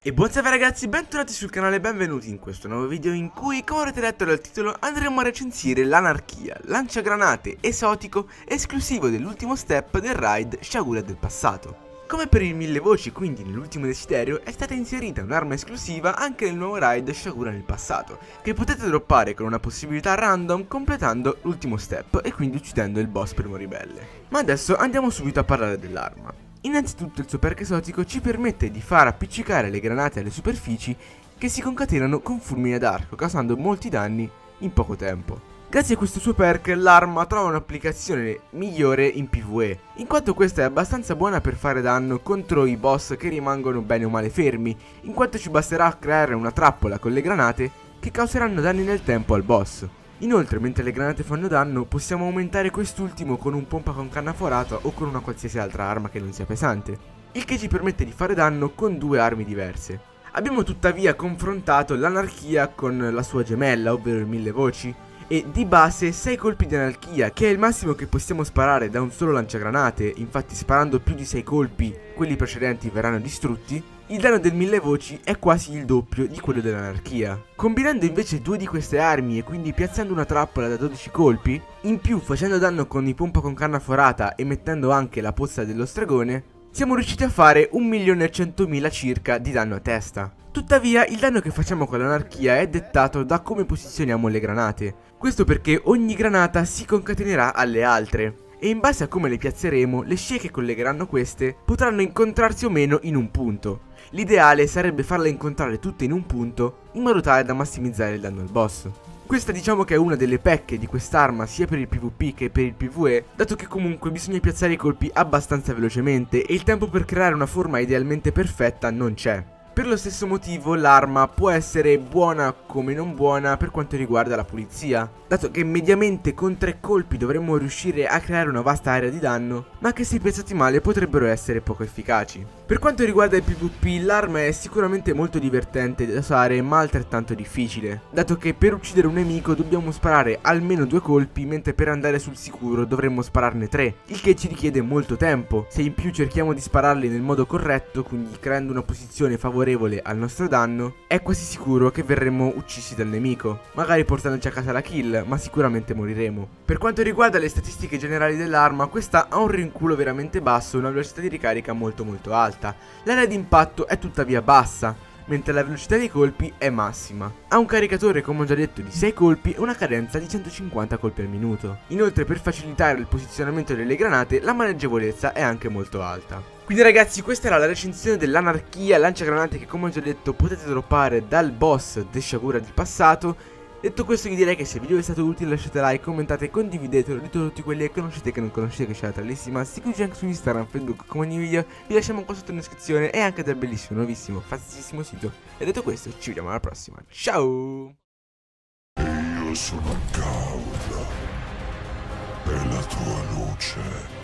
E buon salve ragazzi, bentornati sul canale e benvenuti in questo nuovo video in cui, come avrete letto dal titolo, andremo a recensire l'anarchia, lanciagranate esotico esclusivo dell'ultimo step del raid Shagura del passato. Come per il mille voci, quindi nell'ultimo desiderio, è stata inserita un'arma esclusiva anche nel nuovo raid Shagura nel passato, che potete droppare con una possibilità random completando l'ultimo step e quindi uccidendo il boss primo ribelle. Ma adesso andiamo subito a parlare dell'arma. Innanzitutto il suo perk esotico ci permette di far appiccicare le granate alle superfici che si concatenano con fulmini ad arco, causando molti danni in poco tempo. Grazie a questo suo perk l'arma trova un'applicazione migliore in PvE, in quanto questa è abbastanza buona per fare danno contro i boss che rimangono bene o male fermi, in quanto ci basterà creare una trappola con le granate che causeranno danni nel tempo al boss. Inoltre, mentre le granate fanno danno, possiamo aumentare quest'ultimo con un pompa con canna forata o con una qualsiasi altra arma che non sia pesante, il che ci permette di fare danno con due armi diverse. Abbiamo tuttavia confrontato l'anarchia con la sua gemella, ovvero il mille voci, e di base 6 colpi di anarchia, che è il massimo che possiamo sparare da un solo lanciagranate, infatti sparando più di 6 colpi quelli precedenti verranno distrutti, il danno del mille voci è quasi il doppio di quello dell'anarchia. Combinando invece due di queste armi e quindi piazzando una trappola da 12 colpi, in più facendo danno con i pompa con canna forata e mettendo anche la pozza dello stregone, siamo riusciti a fare 1.100.000 circa di danno a testa. Tuttavia il danno che facciamo con l'anarchia è dettato da come posizioniamo le granate. Questo perché ogni granata si concatenerà alle altre e in base a come le piazzeremo, le scie che collegheranno queste potranno incontrarsi o meno in un punto. L'ideale sarebbe farle incontrare tutte in un punto in modo tale da massimizzare il danno al boss. Questa diciamo che è una delle pecche di quest'arma sia per il PvP che per il PvE, dato che comunque bisogna piazzare i colpi abbastanza velocemente e il tempo per creare una forma idealmente perfetta non c'è. Per lo stesso motivo l'arma può essere buona come non buona per quanto riguarda la pulizia, dato che mediamente con tre colpi dovremmo riuscire a creare una vasta area di danno, ma che se piazzati male potrebbero essere poco efficaci. Per quanto riguarda il PvP l'arma è sicuramente molto divertente da usare ma altrettanto difficile, dato che per uccidere un nemico dobbiamo sparare almeno due colpi mentre per andare sul sicuro dovremmo spararne tre, il che ci richiede molto tempo, se in più cerchiamo di spararli nel modo corretto, quindi creando una posizione favorevole favorevole al nostro danno, è quasi sicuro che verremo uccisi dal nemico, magari portandoci a casa la kill, ma sicuramente moriremo. Per quanto riguarda le statistiche generali dell'arma, questa ha un rinculo veramente basso e una velocità di ricarica molto molto alta. L'area di impatto è tuttavia bassa, mentre la velocità dei colpi è massima. Ha un caricatore, come ho già detto, di 6 colpi e una cadenza di 150 colpi al minuto. Inoltre, per facilitare il posizionamento delle granate, la maneggevolezza è anche molto alta. Quindi ragazzi questa era la recensione dell'anarchia lanciagranate che come ho già detto potete droppare dal boss Deshagura del passato Detto questo vi direi che se il video vi è stato utile lasciate like, commentate, condividetelo, dite tutti quelli che conoscete e che non conoscete che c'è la trallissima Seguiteci anche su Instagram, Facebook, come ogni video, vi lasciamo qua sotto in descrizione e anche del bellissimo, nuovissimo, fazzissimo sito. E detto questo ci vediamo alla prossima, ciao! Io sono Gaul. E la tua luce